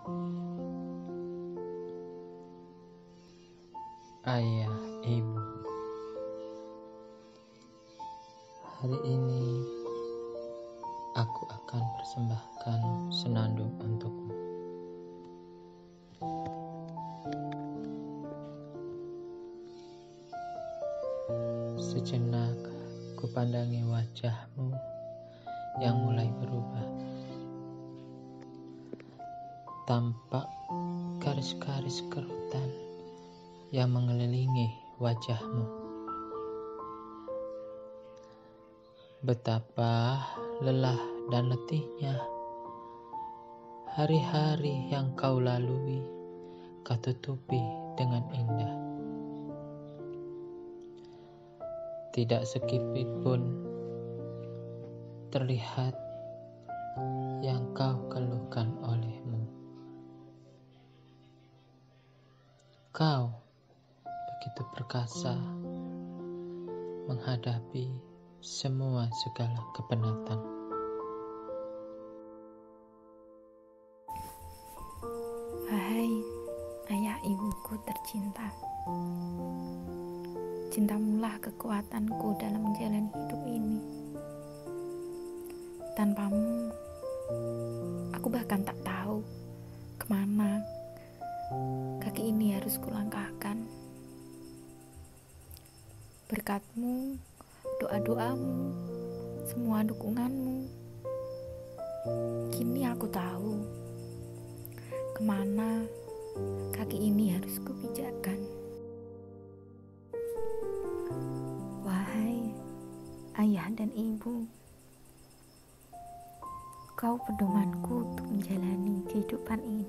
Ayah, Ibu, hari ini aku akan persembahkan senandung untukmu. Sejenak kupandangi wajahmu yang mulai berubah. Tampak garis-garis kerutan yang mengelilingi wajahmu. Betapa lelah dan letihnya hari-hari yang kau lalui, kau tutupi dengan indah. Tidak sekipit pun terlihat yang kau keluhkan Kau begitu perkasa menghadapi semua segala kepenatan. Wahai ayah ibuku tercinta, cintamulah kekuatanku dalam menjalani hidup ini. Tanpamu, aku bahkan tak tahu ke mana kaki ini harus kulangkahkan. Berkatmu, doa-doamu, semua dukunganmu. Kini aku tahu ke mana kaki ini harus kupijakkan. Wahai ayah dan ibu, kau pedomanku untuk menjalani kehidupan ini.